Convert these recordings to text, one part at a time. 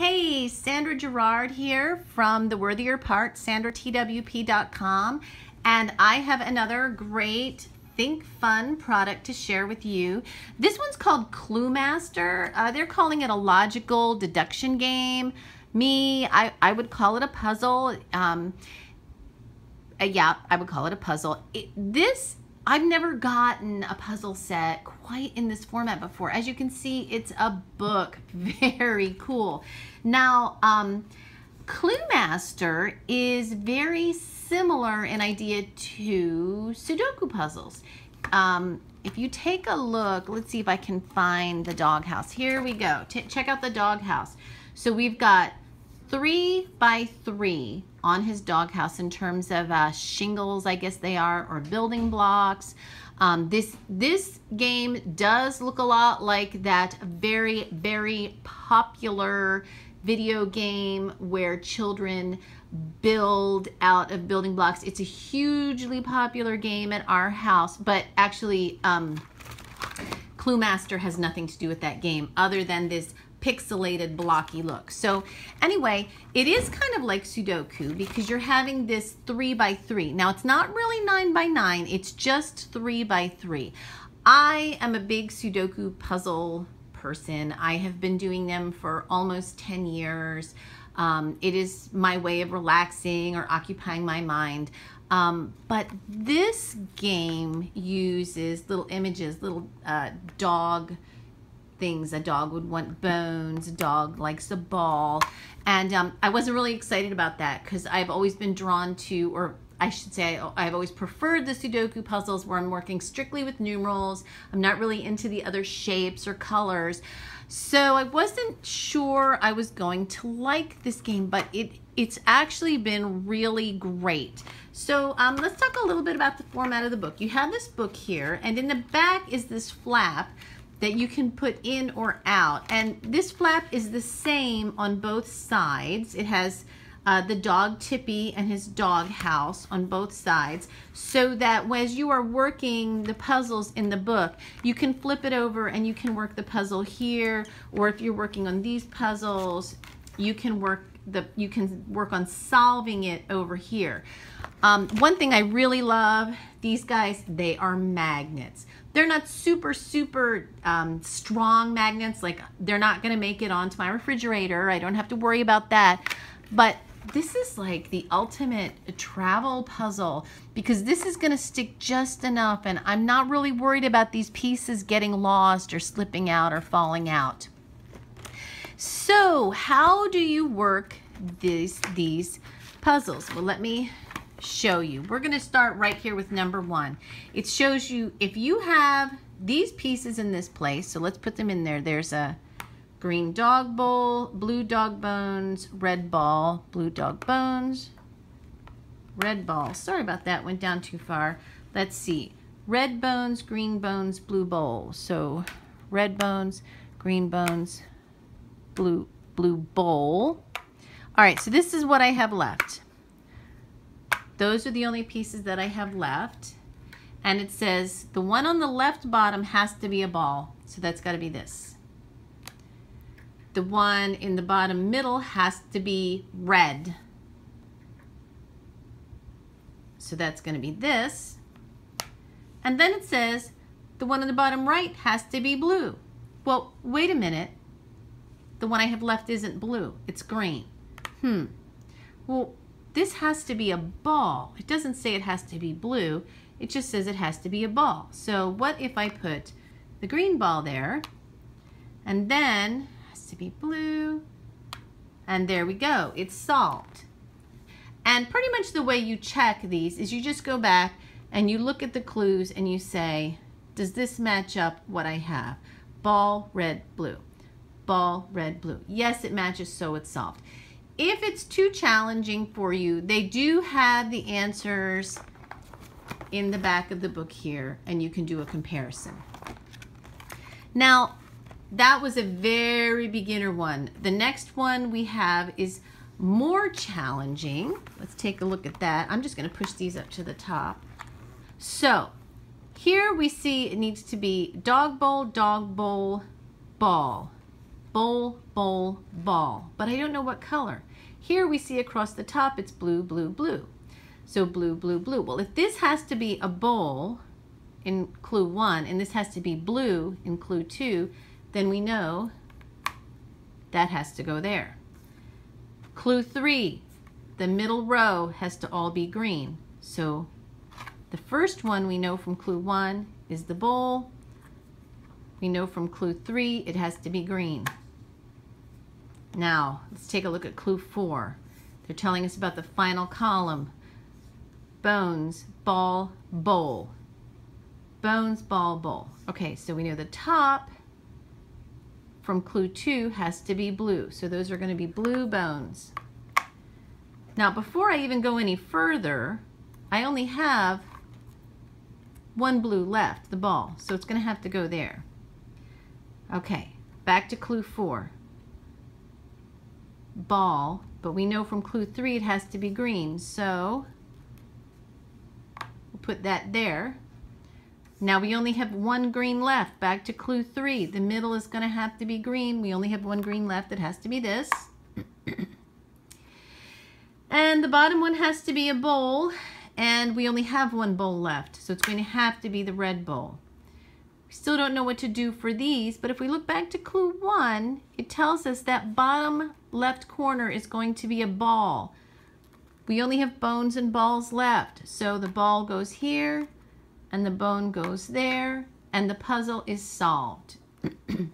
Hey, Sandra Girouard here from The Worthier Part, sandratwp.com, and I have another great Think Fun product to share with you. This one's called Clue Master. Uh, they're calling it a logical deduction game. Me, I, I would call it a puzzle. Um, uh, yeah, I would call it a puzzle. It, this I've never gotten a puzzle set quite in this format before. As you can see, it's a book. Very cool. Now, um, Clue Master is very similar in idea to Sudoku puzzles. Um, if you take a look, let's see if I can find the doghouse. Here we go. T check out the doghouse. So we've got three by three on his doghouse in terms of uh, shingles, I guess they are, or building blocks. Um, this this game does look a lot like that very very popular video game where children build out of building blocks. It's a hugely popular game at our house, but actually um, Clue Master has nothing to do with that game other than this pixelated blocky look. So anyway, it is kind of like Sudoku because you're having this three by three. Now it's not really nine by nine, it's just three by three. I am a big Sudoku puzzle person. I have been doing them for almost 10 years. Um, it is my way of relaxing or occupying my mind. Um, but this game uses little images, little uh, dog things. A dog would want bones, a dog likes a ball. And um, I wasn't really excited about that because I've always been drawn to, or I should say, I've always preferred the Sudoku puzzles where I'm working strictly with numerals. I'm not really into the other shapes or colors. So I wasn't sure I was going to like this game, but it it's actually been really great. So um, let's talk a little bit about the format of the book. You have this book here, and in the back is this flap that you can put in or out. And this flap is the same on both sides. It has uh, the dog Tippy and his dog house on both sides so that as you are working the puzzles in the book, you can flip it over and you can work the puzzle here or if you're working on these puzzles, you can work the you can work on solving it over here. Um, one thing I really love, these guys, they are magnets. They're not super, super um, strong magnets. Like they're not going to make it onto my refrigerator. I don't have to worry about that. But this is like the ultimate travel puzzle because this is going to stick just enough and I'm not really worried about these pieces getting lost or slipping out or falling out. So how do you work these, these puzzles? Well, let me show you. We're going to start right here with number one. It shows you if you have these pieces in this place, so let's put them in there. There's a green dog bowl, blue dog bones, red ball, blue dog bones, red ball. Sorry about that, went down too far. Let's see. Red bones, green bones, blue bowl. So red bones, green bones, blue blue bowl. All right, so this is what I have left. Those are the only pieces that I have left. And it says the one on the left bottom has to be a ball. So that's got to be this. The one in the bottom middle has to be red. So that's going to be this. And then it says the one on the bottom right has to be blue. Well, wait a minute. The one I have left isn't blue. It's green. Hmm. Well, this has to be a ball. It doesn't say it has to be blue. It just says it has to be a ball. So what if I put the green ball there and then has to be blue and there we go. It's solved. And pretty much the way you check these is you just go back and you look at the clues and you say, does this match up what I have? Ball, red, blue. Ball, red, blue. Yes, it matches, so it's solved. If it's too challenging for you, they do have the answers in the back of the book here, and you can do a comparison. Now, that was a very beginner one. The next one we have is more challenging. Let's take a look at that. I'm just going to push these up to the top. So, here we see it needs to be dog bowl, dog bowl, ball. bowl, bowl, ball, but I don't know what color. Here we see across the top it's blue, blue, blue. So blue, blue, blue. Well, if this has to be a bowl in clue one and this has to be blue in clue two, then we know that has to go there. Clue three, the middle row has to all be green. So the first one we know from clue one is the bowl. We know from clue three it has to be green. Now, let's take a look at clue four. They're telling us about the final column. Bones, ball, bowl. Bones, ball, bowl. Okay, so we know the top from clue two has to be blue. So those are going to be blue bones. Now, before I even go any further, I only have one blue left, the ball. So it's going to have to go there. Okay, back to clue four ball, but we know from clue three it has to be green. So we'll put that there. Now we only have one green left. Back to clue three. The middle is going to have to be green. We only have one green left. It has to be this. and the bottom one has to be a bowl. And we only have one bowl left. So it's going to have to be the red bowl. We still don't know what to do for these, but if we look back to clue one, it tells us that bottom left corner is going to be a ball. We only have bones and balls left. So the ball goes here and the bone goes there and the puzzle is solved.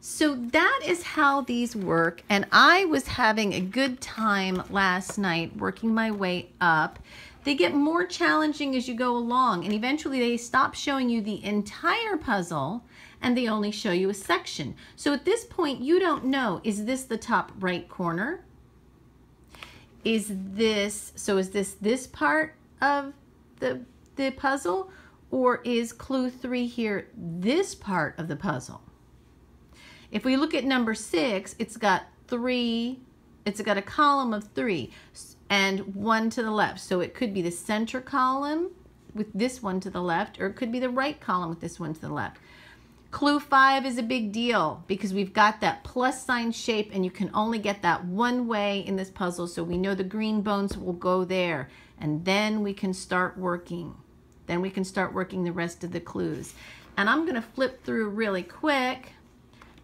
so that is how these work. And I was having a good time last night working my way up. They get more challenging as you go along and eventually they stop showing you the entire puzzle and they only show you a section. So at this point you don't know, is this the top right corner? Is this, so is this this part of the, the puzzle or is clue three here this part of the puzzle? If we look at number six, it's got three, it's got a column of three and one to the left. So it could be the center column with this one to the left, or it could be the right column with this one to the left. Clue five is a big deal because we've got that plus sign shape and you can only get that one way in this puzzle. So we know the green bones will go there and then we can start working. Then we can start working the rest of the clues. And I'm gonna flip through really quick.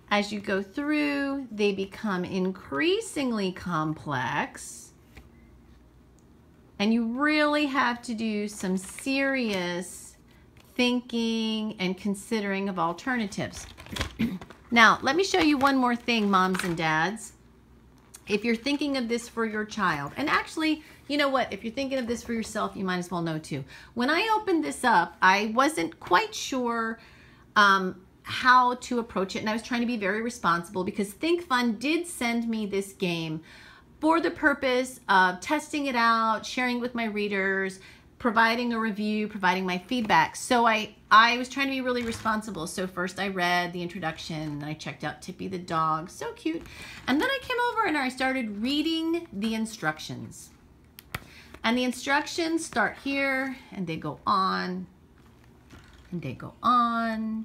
As you go through, they become increasingly complex. And you really have to do some serious thinking and considering of alternatives. now, let me show you one more thing, moms and dads. If you're thinking of this for your child, and actually, you know what? If you're thinking of this for yourself, you might as well know too. When I opened this up, I wasn't quite sure um, how to approach it, and I was trying to be very responsible because Think Fun did send me this game for the purpose of testing it out, sharing with my readers, providing a review, providing my feedback. So I, I was trying to be really responsible. So first I read the introduction, I checked out Tippy the dog, so cute. And then I came over and I started reading the instructions. And the instructions start here and they go on and they go on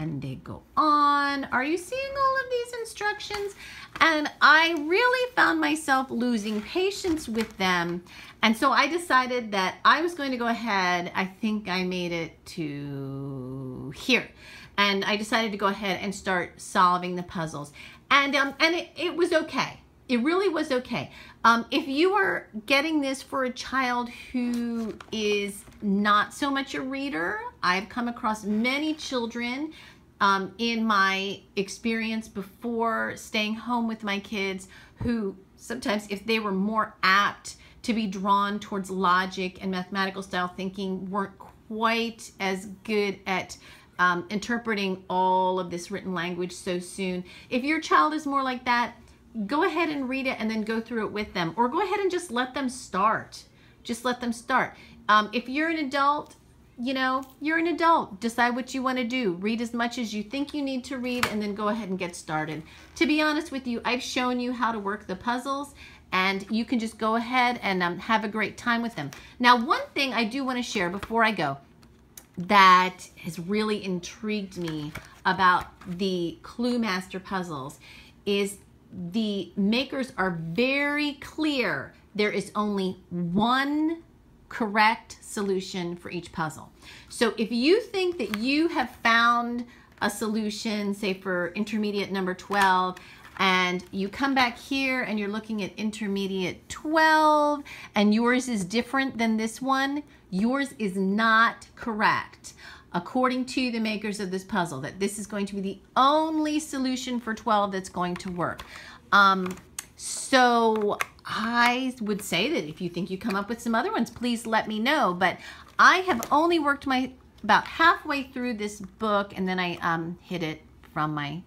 and they go on. Are you seeing all of these instructions? And I really found myself losing patience with them. And so I decided that I was going to go ahead. I think I made it to here. And I decided to go ahead and start solving the puzzles. And, um, and it, it was okay. It really was okay. Um, if you are getting this for a child who is not so much a reader, I've come across many children um, in my experience before staying home with my kids who sometimes if they were more apt to be drawn towards logic and mathematical style thinking weren't quite as good at um, interpreting all of this written language so soon. If your child is more like that, go ahead and read it and then go through it with them or go ahead and just let them start. Just let them start. Um, if you're an adult you know, you're an adult. Decide what you want to do. Read as much as you think you need to read and then go ahead and get started. To be honest with you, I've shown you how to work the puzzles and you can just go ahead and um, have a great time with them. Now, one thing I do want to share before I go that has really intrigued me about the Clue Master puzzles is the makers are very clear. There is only one correct solution for each puzzle. So if you think that you have found a solution, say for intermediate number 12, and you come back here and you're looking at intermediate 12 and yours is different than this one, yours is not correct according to the makers of this puzzle, that this is going to be the only solution for 12 that's going to work. Um, so I would say that if you think you come up with some other ones, please let me know. But I have only worked my about halfway through this book and then I um, hid it from my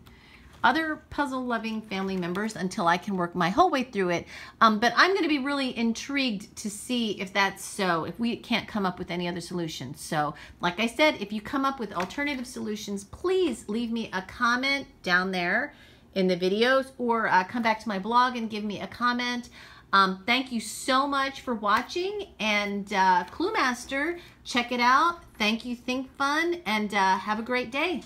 other puzzle loving family members until I can work my whole way through it. Um, but I'm going to be really intrigued to see if that's so, if we can't come up with any other solutions. So like I said, if you come up with alternative solutions, please leave me a comment down there in the videos or uh, come back to my blog and give me a comment. Um, thank you so much for watching and uh, Clue Master, check it out. Thank you, Think Fun, and uh, have a great day.